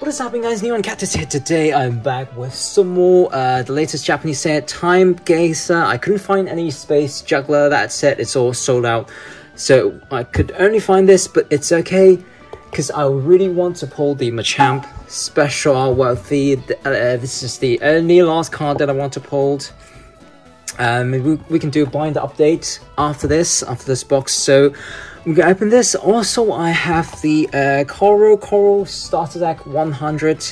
What is happening guys, Neon Cactus here. Today I'm back with some more, uh, the latest Japanese set, Time Gazer. I couldn't find any Space Juggler, that set, it's all sold out. So I could only find this, but it's okay, because I really want to pull the Machamp Special Wealthy. Uh, this is the only last card that I want to pull. Um, we, we can do a blind update after this, after this box. So we can open this. Also, I have the uh, CoroCoro Starter Deck 100. Uh,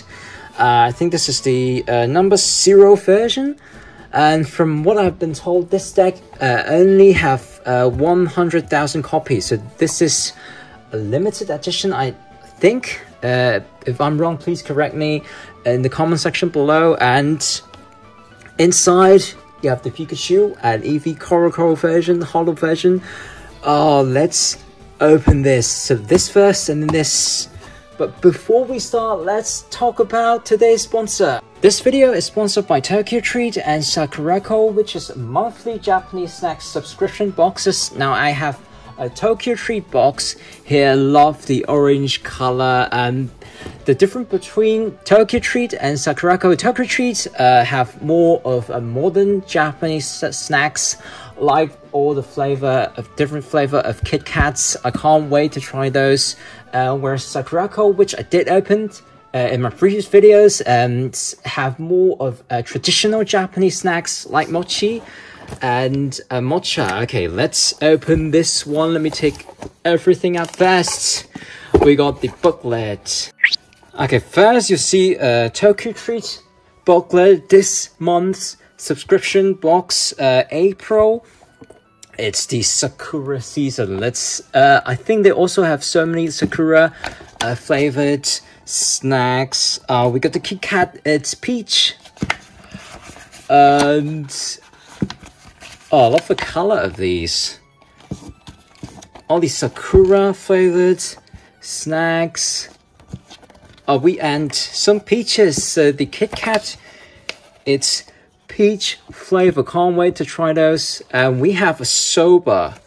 I think this is the uh, number zero version. And from what I've been told, this deck uh, only have uh, 100,000 copies. So this is a limited edition, I think. Uh, if I'm wrong, please correct me in the comment section below. And inside, you have the Pikachu and Eevee CoroCoro version, the Holo version. Oh, let's open this. So this first and then this. But before we start, let's talk about today's sponsor. This video is sponsored by Tokyo Treat and Sakurako, which is monthly Japanese snack subscription boxes. Now I have a Tokyo Treat box here. Love the orange color and the difference between Tokyo Treat and Sakurako. Tokyo Treat uh, have more of a modern Japanese snacks like all the flavor of different flavor of Kit Kats. I can't wait to try those. Uh, whereas Sakurako, which I did open uh, in my previous videos, um, have more of uh, traditional Japanese snacks like mochi and uh, mocha. Okay, let's open this one. Let me take everything out first. We got the booklet. Okay, first you see a uh, Tokyo Treat booklet this month's subscription box uh, April it's the sakura season. Let's uh i think they also have so many sakura uh, flavored snacks. Uh we got the kit kat it's peach and oh i love the color of these. All these sakura flavored snacks. Oh we and some peaches. So the kit kat it's peach flavor. Can't wait to try those. And we have a soba,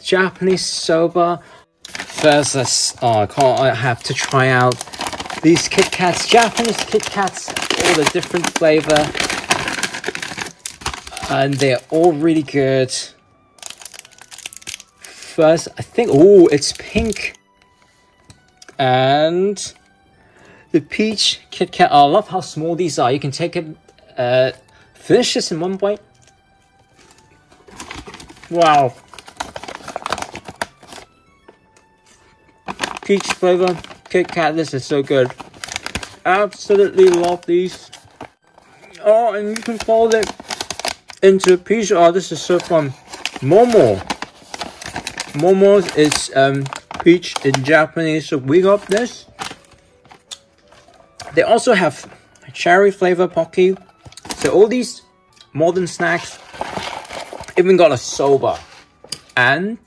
Japanese soba. First, let's, oh, I can't, I have to try out these Kit Kats, Japanese Kit Kats, all the different flavor. And they're all really good. First, I think, oh, it's pink. And the peach Kit Kat, oh, I love how small these are. You can take it uh, Finish this in one bite. Wow. Peach flavor, Kit Kat, this is so good. Absolutely love these. Oh, and you can fold it into peach. Oh, this is so fun. Momo. Momo is um, peach in Japanese, so we got this. They also have cherry flavor Pocky so all these modern snacks even got a soba and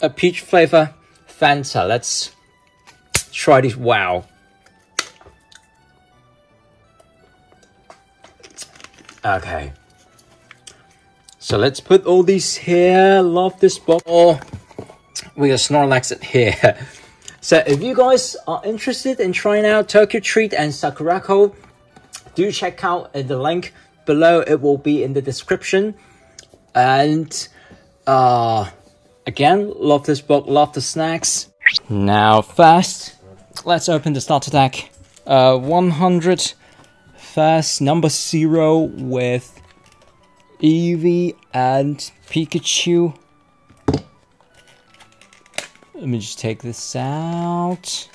a peach flavor Fanta. Let's try this. Wow. Okay. So let's put all these here. Love this bottle. We got Snorlax here. So if you guys are interested in trying out Tokyo Treat and Sakurako, do check out the link below. It will be in the description. And uh, again, love this book, love the snacks. Now, first, let's open the starter deck. Uh, 100 first, number zero with Eevee and Pikachu. Let me just take this out.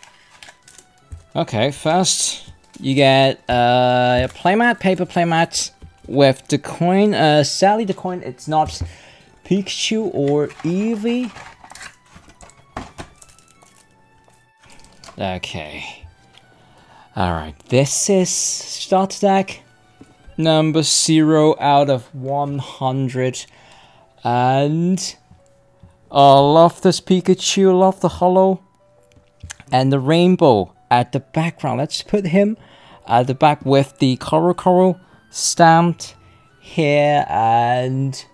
Okay, first you get uh, a playmat, paper playmat with the coin. Uh, the coin, it's not Pikachu or Eevee. Okay. Alright, this is start deck number 0 out of 100. And I love this Pikachu, love the holo And the rainbow at the background. Let's put him at the back with the CoroCoro stamped here and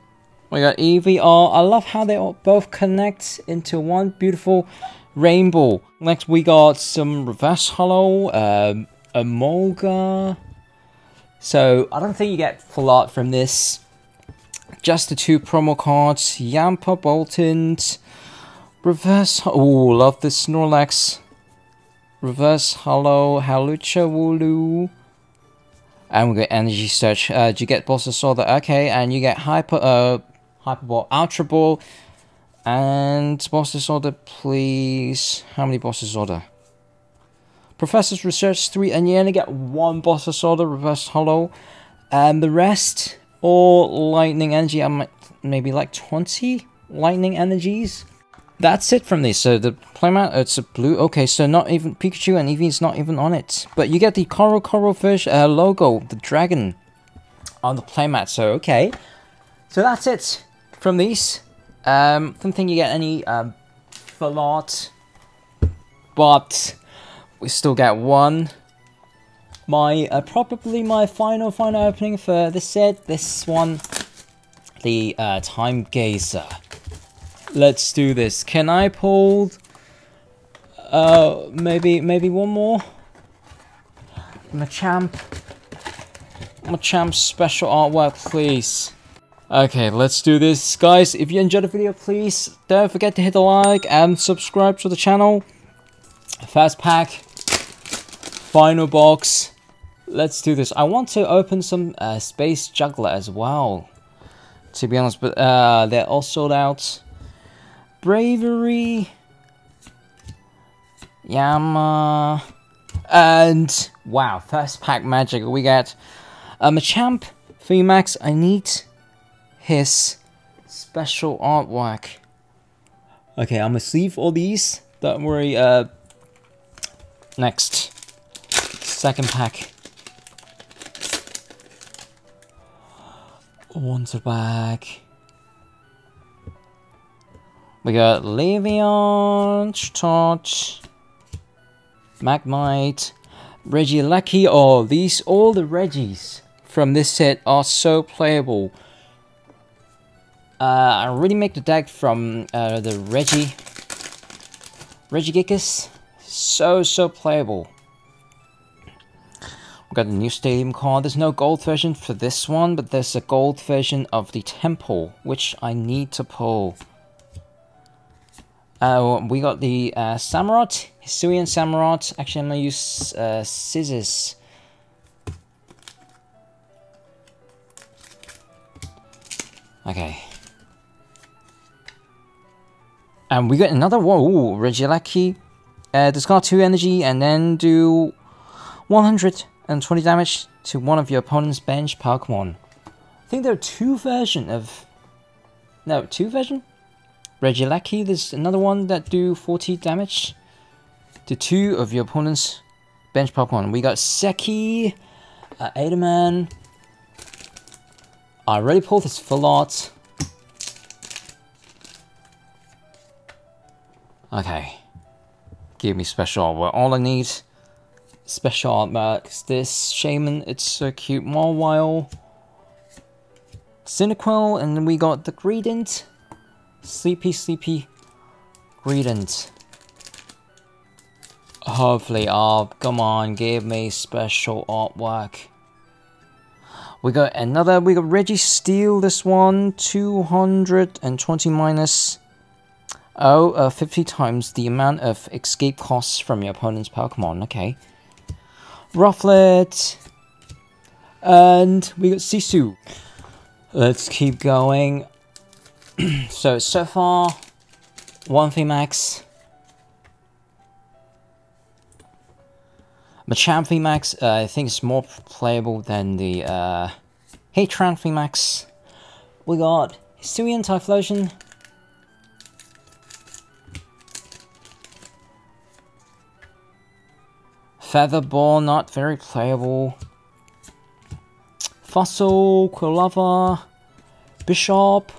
we got Eevee. Oh, I love how they all both connect into one beautiful Rainbow. Next, we got some Reverse Holo, um, Emolga. So, I don't think you get full art from this. Just the two promo cards, Yamper Boltund, Reverse... Oh, love the Snorlax. Reverse Holo, Hawlucha Wooloo. And we get Energy Search. Uh, you get Boss Sword? Okay, and you get Hyper... Uh, Hyper Ball, Ultra Ball, and Boss Order, please. How many Boss Order? Professor's Research 3, and you only get one Boss Order, Reverse Holo. And the rest, all Lightning Energy. I might maybe like 20 Lightning Energies. That's it from this. So the playmat, it's a blue. Okay, so not even Pikachu and Eevee's not even on it. But you get the CoroCoro Fish uh, logo, the dragon, on the playmat. So okay, so that's it from these. Um, don't think you get any um, full art, but we still get one. My uh, probably my final final opening for this set. This one, the uh, Time Gazer. Let's do this. Can I pull? Uh, maybe maybe one more. Machamp. Machamp special artwork, please. Okay, let's do this. Guys, if you enjoyed the video, please don't forget to hit the like and subscribe to the channel. Fast pack. Final box. Let's do this. I want to open some uh, Space Juggler as well. To be honest, but uh, they're all sold out. Braviary, Yanma, and wow, first pack magic. We get um, a Machamp, VMAX. I need his special artwork. Okay, I'm gonna sleeve all these. Don't worry. Uh, next, second pack. Wonder bag. We got Leafeon, Torch, Magnemite, Regieleki. Oh, these, all the Regis from this set are so playable. Uh, I really make the deck from uh, the Reggie, Regigigas. So, so playable. We got a new stadium card. There's no gold version for this one, but there's a gold version of the temple, which I need to pull. Uh, we got the uh, Samurott, Hisuian Samurott. Actually, I'm gonna use uh, scissors. Okay. And we got another one. Ooh, Regieleki. Uh, discard 2 energy and then do 120 damage to one of your opponent's bench Pokemon. I think there are two version of... No, two version? Regieleki, there's another one that do 40 damage to two of your opponent's bench Pokemon. We got Seki, uh, Adaman. I already pulled this full art. Okay. Give me special artwork. All I need special marks. This Shaman, it's so cute. Mawile. Cyndaquil, and then we got the Greedent. Sleepy, sleepy Greedent. Hopefully, oh, come on, give me special artwork. We got another, we got Registeel, this one, 220 minus, oh, uh, 50 times the amount of escape costs from your opponent's Pokemon, okay. Rufflet, and we got Sisu. Let's keep going. so, so far, one VMAX. Machamp VMAX, uh, I think it's more playable than the uh, Heatran VMAX. We got Hisuian Typhlosion. Featherball, not very playable. Fossil, Quilava, Bishop.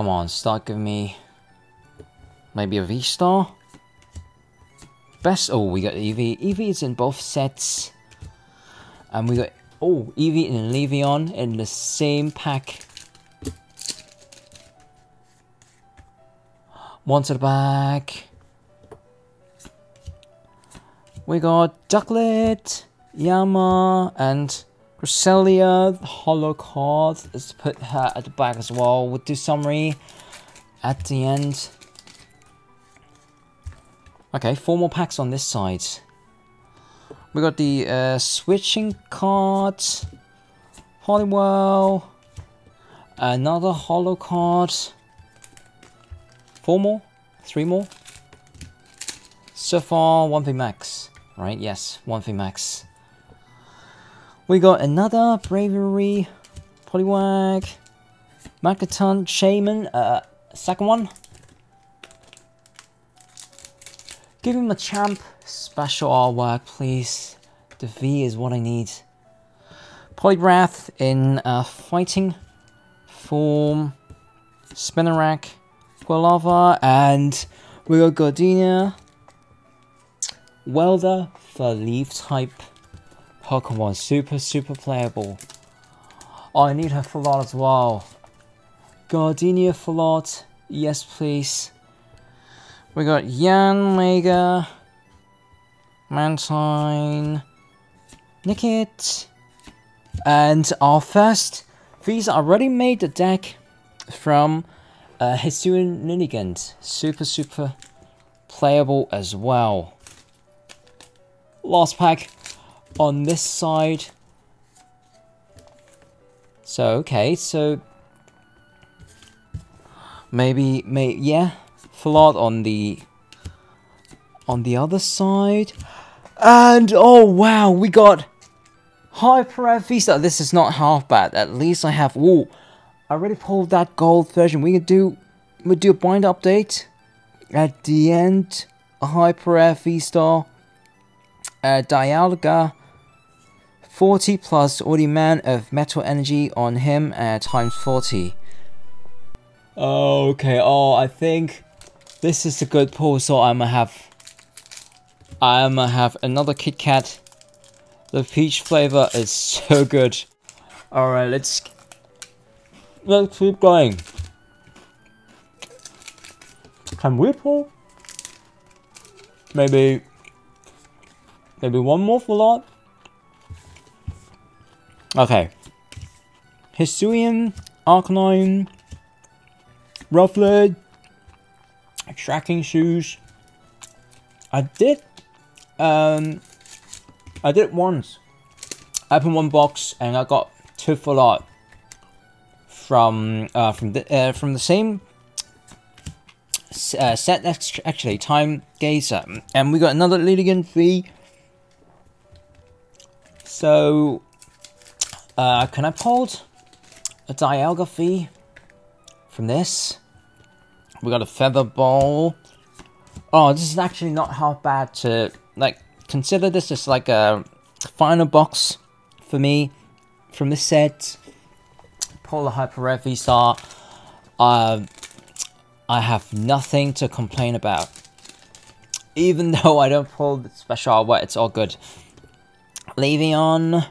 Come on, start giving me... Maybe a V-Star? Best... Oh, we got Eevee. Eevee is in both sets. And we got... Oh, Eevee and Leafeon in the same pack. Wanted back. We got Ducklett, Yanma, and Cresselia, Holo card. Let's put her at the back as well. We'll do summary at the end. Okay, four more packs on this side. We got the uh, switching cards. Hollywell. Another holo card. Four more? Three more? So far, one thing max. Right, yes, one thing max. We got another Braviary, Poliwag, Magneton, Shaman, uh, second one. Give him a champ. Special artwork, please. The V is what I need. Poliwrath in uh, fighting form. Spinarak, Quilava. And we got Gardenia. Welder for leaf type Pokemon. Super, super playable. Oh, I need her for lot as well. Gardenia for lot. Yes, please. We got Yanmega, Mantine, Nickit, and our first. These already made the deck from uh, Hisuian Lilligant. Super, super playable as well. Last pack on this side. So, okay, so maybe, may yeah, flood on the on the other side. And oh wow, we got Hyper V-Star. This is not half bad. At least I have. Ooh, I already pulled that gold version. We can do we do a bind update at the end. Hyper V-Star, a uh, Dialga, 40 plus man of metal energy on him at times 40. Okay, oh, I think this is a good pull, so I'm gonna have I'm gonna have another Kit Kat. The peach flavor is so good. Alright, let's let's keep going. Can we pull? Maybe maybe one more for lot? Okay. Hisuian, Arcanine, Rufflet, tracking shoes. I did, um, I did once. I opened one box and I got two full art from uh, from the uh, from the same uh, set. Actually, Time Gazer, and we got another Lilligant V. So, uh, can I pull a Dialga from this? We got a feather ball. Oh, this is actually not half bad to, like, consider this as like a final box for me from this set. Polar Hyper Rare V-Star. Uh, I have nothing to complain about. Even though I don't pull the special artwork, it's all good. Leafeon,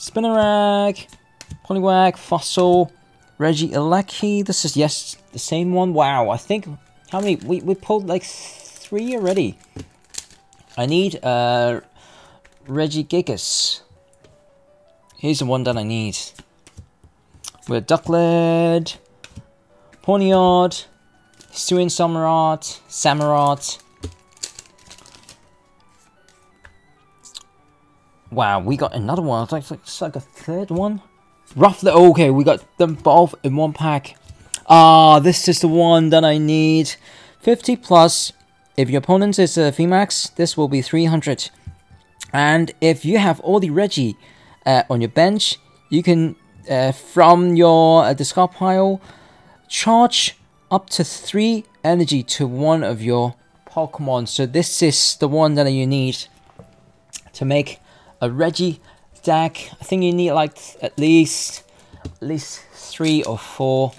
Spinarak, Poliwag, Fossil, Reggie Regieleki. This is, yes, the same one? Wow, I think... How many? We, we pulled like three already. I need uh, Regigigas. Here's the one that I need. With Ducklett, Ponyard, Suin Samurott, Samurott. Wow, we got another one. It's like, it's like a third one. Roughly, okay, we got them both in one pack. Ah, this is the one that I need. 50 plus. If your opponent is a VMAX, this will be 300. And if you have all the Reggie uh, on your bench, you can, uh, from your uh, discard pile, charge up to 3 energy to one of your Pokemon. So this is the one that you need to make a Reggie deck. I think you need like at least at least 3 or 4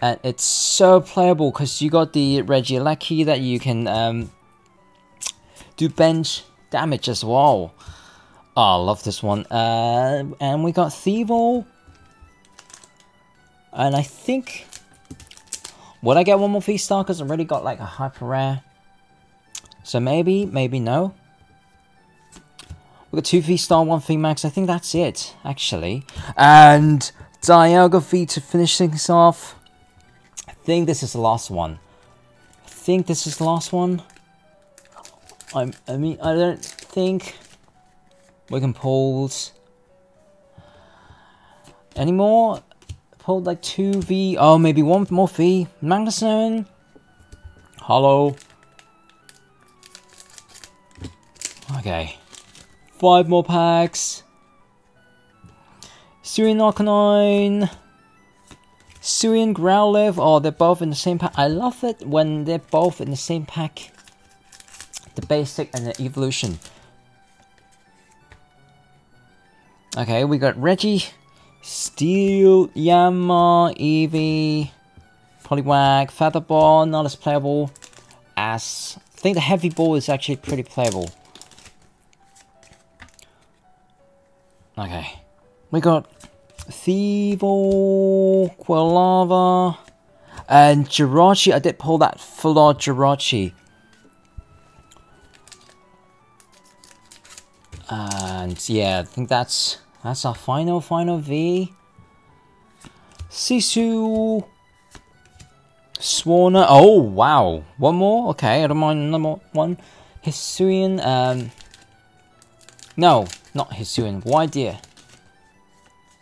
and it's so playable because you got the Regieleki that you can um, do bench damage as well. Oh, I love this one. Uh, and we got Thievul. And I think Would I get one more V-Star? Because I already got like a hyper rare. So maybe, maybe no. We got two V-Star, one V-Max. I think that's it, actually. And V to finish things off. I think this is the last one. I think this is the last one. I, I mean, I don't think we can pull any more. Pulled like two V. Oh, maybe one more V. Magnuson. Hello. Okay. Five more packs. Hisuian Arcanine. Hisuian Growlithe. Oh, they're both in the same pack. I love it when they're both in the same pack. The basic and the evolution. Okay, we got Reggie. Steel, Yanma, Eevee, Poliwag, Featherball, not as playable as... I think the Heavy Ball is actually pretty playable. Okay. We got Thievul, Quilava, and Jirachi. I did pull that art Jirachi. And yeah, I think that's that's our final final V. Sisu Swarner. Oh wow. One more? Okay, I don't mind another one. Hisuian um No, not Hisuian. Wyrdeer?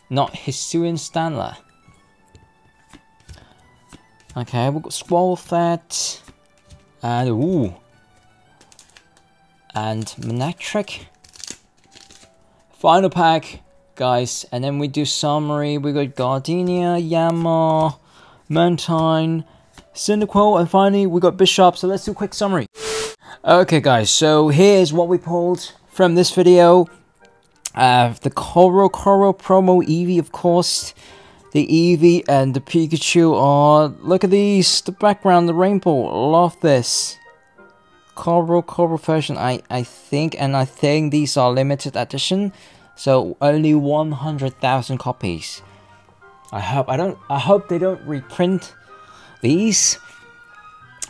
Not Hisuian Stantler. Okay, we've got Squallfat. And ooh. And Manectric. Final pack, guys. And then we do summary. We got Gardenia, Yanma, Mantine, Cyndaquil, and finally we got Bishop. So let's do a quick summary. Okay, guys. So here's what we pulled from this video. Uh, the CoroCoro promo Eevee, of course. The Eevee and the Pikachu. Oh, look at these. The background, the rainbow. Love this. CoroCoro version, I, I think. And I think these are limited edition. So only 100,000 copies. I hope I don't I hope they don't reprint these.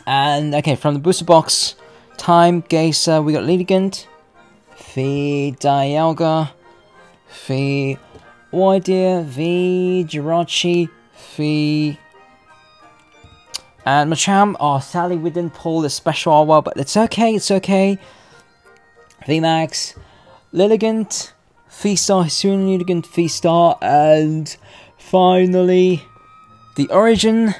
And okay, from the booster box, Time Gazer, we got Lilligant, V Dialga, V Wyrdeer, V Jirachi, V and Machamp. Oh, sadly we didn't pull the special hour, but it's okay, it's okay. VMAX, Lilligant, V-Star, soon Lilligant, V-Star, and finally the Origin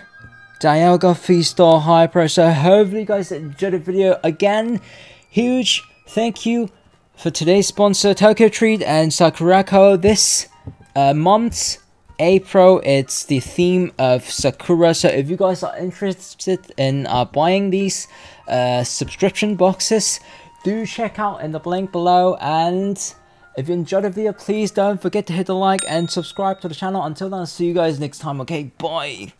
Dialga V-Star Hyper. So hopefully you guys enjoyed the video again. Huge thank you for today's sponsor Tokyo Treat and Sakurako. This uh, month's April, it's the theme of Sakura. So if you guys are interested in uh, buying these uh, subscription boxes, do check out in the link below and if you enjoyed the video, please don't forget to hit the like and subscribe to the channel. Until then, I'll see you guys next time. Okay, bye.